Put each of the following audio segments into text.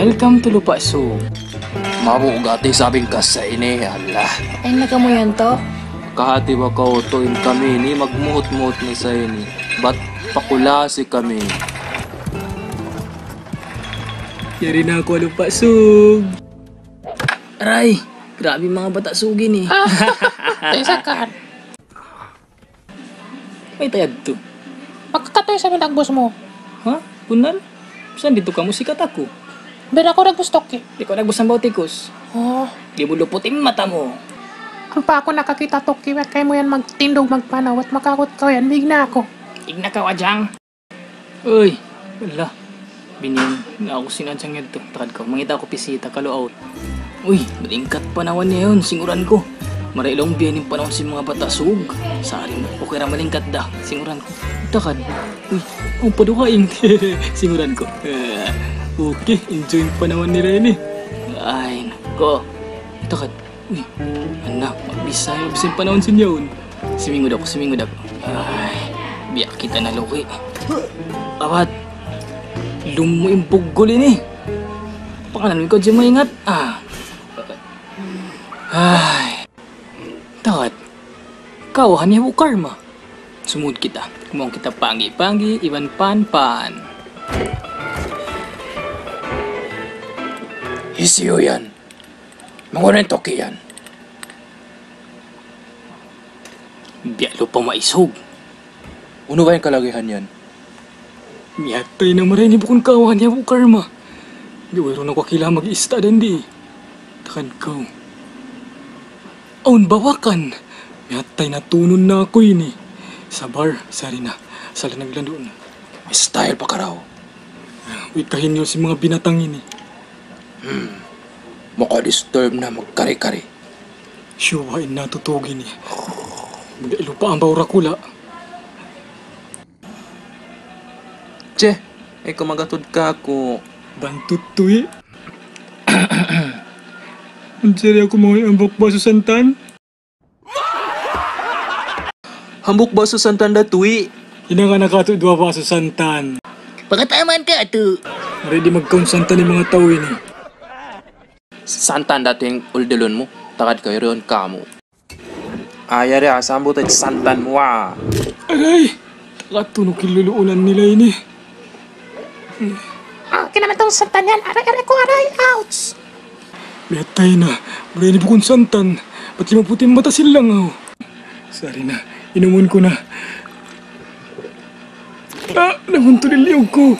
Welcome to Lupa So. Mabugati sabing ka sa ini, ala. Ay, naka mo yan to? Kahati ba ka utuin kami ni magmuhot-muhot ni sa ini. Ba't pakulasi kami? Yari na ako lupa sug. Aray, grabe mga bata sugi ni. Ay, sakan. May tayad to. Pagkakatoy sa mga nagbos mo. Ha? Punal? Saan dito ka musikat ako? Pero ako nagbustok eh. Di ko nagbusang bautikos. Oh, Di mo luputin mata mo. kung pa ako nakakita to, kiwat kay mo yan magtindog magpanaw at makakot ka yan, big na ako. Igna ka wadyang. Uy, wala. Binin, na ako sinadyang yun to. Takad ko, mangita ako pisita, kalo out. Uy, malingkat panawan niya yun, singuran ko. Marailong biyan yung panahon si mga bata sug. Sari mo, okay ra malingkat da, singuran ko. Takad, uy, ang padukaing. singuran ko. Ah, okay, enjoy yung panahon nila yun eh. Ay, nako. Takad, uy, anak, magbisay, magbisay yung panahon sa yun. Simingod ako, simingod ako. Ay, biyak kita na loki. Awat, lumuimbog gulin eh. Pangalan ko dyan maingat. Ah. Ay. Takot. Kawahan niya mo karma. Sumud kita. Kumong kita pangi-pangi, iwan pan-pan. Isiyo yan. Mangunan toki yan. Biyalo pa maisog. Uno ba yung kalagihan yan? Miyatay na maray ni bukon kawahan niya mo karma. Gawiro na ko kila mag-ista din di. Takan ko. Aun bawakan. Miyatay na tunon na ako ini. Sa bar, sari na. Sala naglando na. May style pa ka raw. Uy, kahinyo si mga binatang ini. Maka-disturb na magkari-kari. Siyuwain na tutugin ni. Dahil pa ang bawra kula. Che, ay kumagatod ka ako. Bantut to eh. Ang sari ako mga ambok ba sa santan? Hambuk ba sa Santanda tuwi? Ina nga nakato dua ba sa santan. Pagkataman ka ito. Ready mag-count santan mga tao ini. Santan dati yung uldilon mo. Takad kayo rin kamo. Ayari ah, sambo tayo santan mo ah. Aray! Takatunog kiluluunan nila ini. Ah, kinaman tong santan yan. Aray, aray ko, aray. Ouch! Metay na. Mula ni bukon santan. Pati maputing mata silang oh. Sari na. Inumon ko na. Ah! Namunto niliyog ko.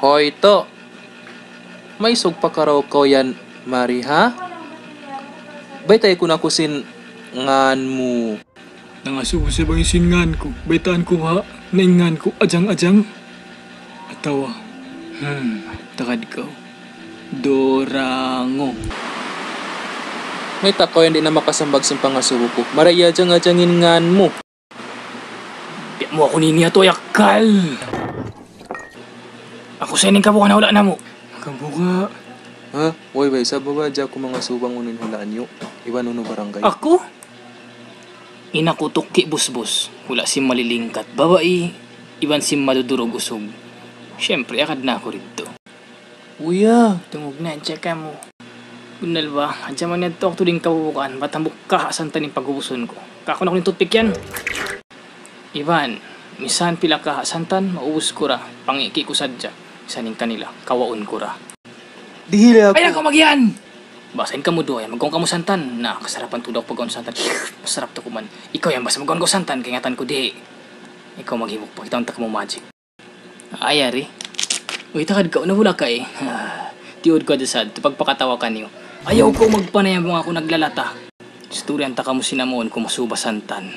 Hoy to. May sug pa ka raw ko yan, Mari ha? Baytay ko na kusin ngan mo. Nangasubo sa bang singan ko. Baitaan ko ha. Naingan ko. Ajang-ajang. Atawa. Hmm. Takad ko. Dorango. May tako hindi na makasambag sa pangasubo ko. Maraya dyan dyan ngan mo. Di mo ako nini ato yakal. Ako sa ining kabuka na wala na mo. Kabuka. Ha? Woy, bay, sa baba dyan ko mga subang unin hulaan nyo. Iwan uno barangay. Ako? Inakutok ki busbus. Wala si malilingkat. Babae. Iban si madudurog usog. Siyempre, akad na ako rito. Uya, Tungog na, tsaka mo. Bunal ba? Andiyan man yan to ako tuling kabubukan. Ba't ang buka asanta ng pagbubuson ko? Kako na ko ng toothpick yan. Ivan, misan pila ka santan, maubos ko ra. Pangiki ko sadya. Isaning kanila, kawaon ko ra. dihili ako. Ay, ako magyan! Basahin ka mo do, ay magkong ka mo santan. Na, kasarapan to daw pagkaon santan. Masarap to kuman. Ikaw yan, basta magkong ko santan, kaya ngatan ko di. Ikaw maghibok pa, kita ka mo magic. Ay, ari. Uy, takad ka, nawala ka eh. Tiod ko desad, pagpakatawa ka niyo. Ayaw ko magpanayang mga ako naglalata. Istoryan ta ka mo sinamon kung masuba santan.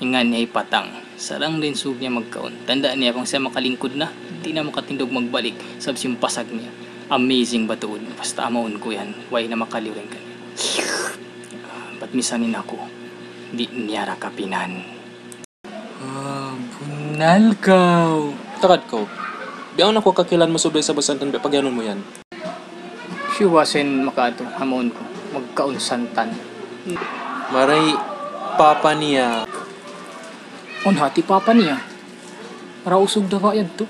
Ingan niya ipatang. Sarang din sub niya magkaon. Tandaan niya kung siya makalingkod na, di na makatindog magbalik. Sabs yung pasag niya. Amazing ba tuod? Basta amaon ko yan. Why na makaliwin ka niya. Ba't misanin ako? Di niya rakapinan. Ah, bunal ka. Takad ko. Biyaw na ko kakilan mo sobray sa basantan, pag yanon mo yan. Siwasin makato, hamon ko. Magkaon santan. Maray, papa niya. On hati papa niya. Para usog daw yan to.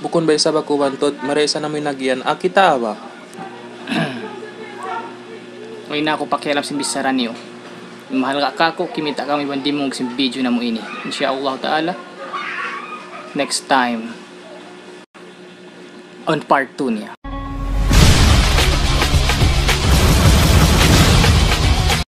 bukon ba sa bakuwantot, maresa na may nagyan, akita ba? Uy na ako pakialam sa bisaran niyo. Mahal ka kako, kimita kami bandi mong sa video na mo ini. Insyaallah ta'ala. Next time. On part 2 niya.